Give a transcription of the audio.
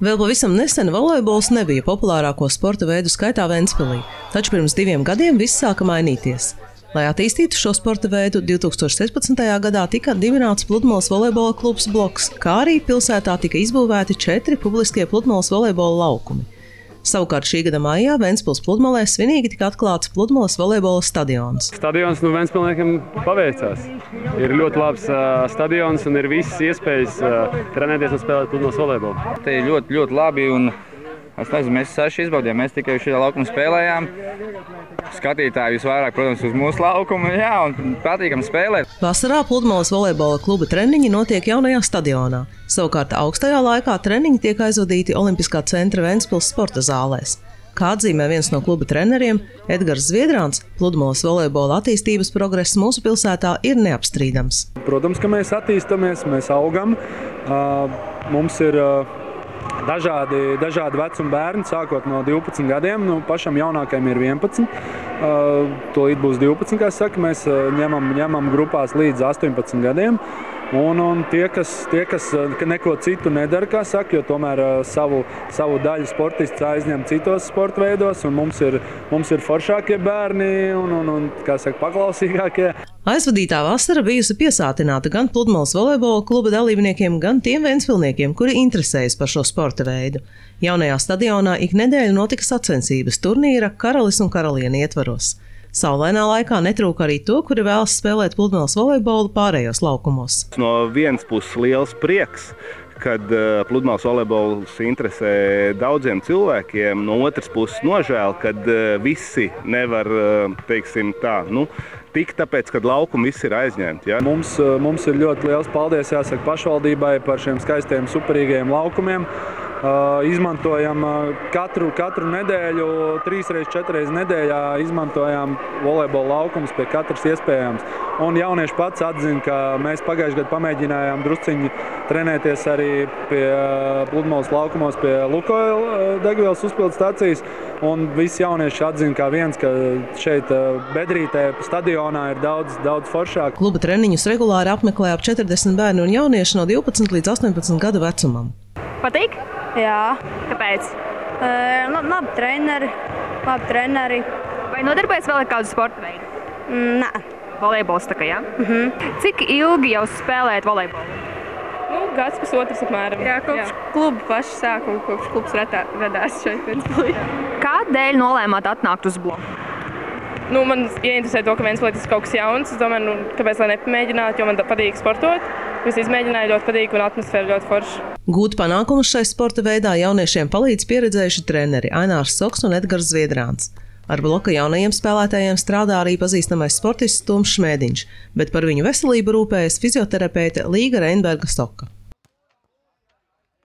Vēl pavisam nesen volejbols nebija populārāko sporta veidu skaitā Ventspilī, taču pirms diviem gadiem viss sāka mainīties. Lai attīstītu šo sporta veidu, 2016. gadā tika dibināts Pludmales volejbola klubs Bloks, kā arī pilsētā tika izbūvēti četri publiskie Pludmales volejbola laukumi. Savukārt šī gada maijā Vēncpils pludmalē svinīgi tika atklāts pludmales volejbola stadions. Stadions nu Vēncpilniekiem paveicās. Ir ļoti labs uh, stadions un ir visas iespējas uh, trenēties un spēlēt pludmales volejbolu. Te ir ļoti, ļoti labi un es nezinu, mēs saši izbaudījām, mēs tikai šajā laukumā spēlējām. Skatītāji visvairāk, protams, uz mūsu laukumu, jā, un patīkam spēlēt. Vasarā pludmales volejbola kluba treniņi notiek jaunajā stadionā. Savukārt augstajā laikā treniņi tiek aizvadīti Olimpiskā centra Ventspils sporta zālēs. Kā atzīmē viens no kluba treneriem, Edgars Zviedrāns, pludmales volejbola attīstības progress mūsu pilsētā ir neapstrīdams. Protams, ka mēs attīstāmies, mēs augam. Mums ir dažādi, dažādi vecuma bērni, sākot no 12 gadiem. Nu, pašam jaunākajam ir 11. Uh, Tūlīt būs 12, kā saka. Mēs ņemam, ņemam grupās līdz 18 gadiem. Un, un tie, kas, tie, kas neko citu nedara, kā saka, jo tomēr savu, savu daļu sportists aizņem citos sporta veidos, un mums ir, mums ir foršākie bērni un, un, un saka, paklausīgākie. Aizvadītā vasara bijusi piesātināta gan pludmales volejbola kluba dalībniekiem, gan tiem ventspilniekiem, kuri interesējas par šo sporta veidu. Jaunajā stadionā ik nedēļu notika sacensības turnīra Karalis un Karaliene ietvaros. Saulainā laikā netrūka arī to, kuri vēlas spēlēt pludmales volejbolu pārējos laukumos. No vienas puses liels prieks, kad uh, pludmales volejbols interesē daudziem cilvēkiem. No otras puses, nožēl, ka uh, visi nevar, uh, teiksim, tā, nu, tik tāpēc, ka laukumi visi ir aizņemti. Ja? Mums, mums ir ļoti liels paldies jāsaka pašvaldībai par šiem skaistiem, superīgiem laukumiem. Izmantojam katru, katru nedēļu, trīs reizes, četras reizes nedēļā, izmantojam volejbola laukumus pie katras iespējams. Un jaunieši pats atzina, ka mēs pagājušajā gadā pamēģinājām drusciņi trenēties arī pie pludmales laukumos, pie Lukoila degvielas uzpildes stācijas. Un visi jaunieši atzina, kā viens, ka šeit bedrītē stadionā ir daudz, daudz foršāk. Kluba treniņus regulāri apmeklē ap 40 bērnu un jaunieši no 12 līdz 18 gadu vecumam. Patīk? Jā. Kāpēc? Uh, labi treneri, labi treneri. Vai nodarbojas vēl ar kādu sporta veidu? Mm, nē. Volejbols tā kā, jā? Mm -hmm. Cik ilgi jau spēlējat volejbolu? Nu, gads pusotrs apmēram. Jā, kopš jā. kluba paša sākuma, kopš klubs radās šeit Ventspilī. Kādēļ nolēmāt atnākt uz bloku? Nu, man ieinteresē to, ka Ventspilī tas ir kaut kas jauns. Es domāju, nu, kāpēc lai nepamēģinātu, jo man patīk sportot. Es izmēģināju ļoti patīk un atmosfēra ļoti forša. Gūt panākumus šai sporta veidā jauniešiem palīdz pieredzējuši treneri Ainārs Soks un Edgars Zviedrāns. Ar bloka jaunajiem spēlētājiem strādā arī pazīstamais sportists Toms Šmēdiņš, bet par viņu veselību rūpējas fizioterapeite Līga Reinberga Stoka.